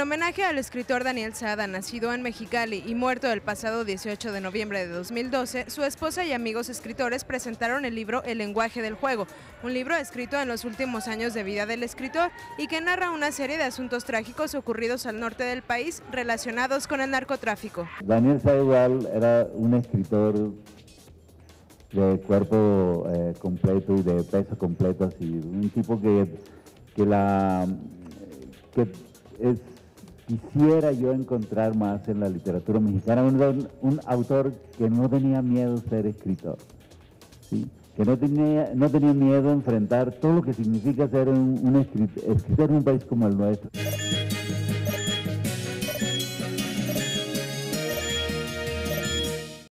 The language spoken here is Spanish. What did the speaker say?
homenaje al escritor Daniel Sada, nacido en Mexicali y muerto el pasado 18 de noviembre de 2012, su esposa y amigos escritores presentaron el libro El lenguaje del juego, un libro escrito en los últimos años de vida del escritor y que narra una serie de asuntos trágicos ocurridos al norte del país relacionados con el narcotráfico. Daniel Sada era un escritor de cuerpo eh, completo y de peso completo, así, un tipo que, que la que es quisiera yo encontrar más en la literatura mexicana, un, autor que no tenía miedo ser escritor, que no tenía, no tenía miedo enfrentar todo lo que significa ser un, un escritor en un país como el nuestro.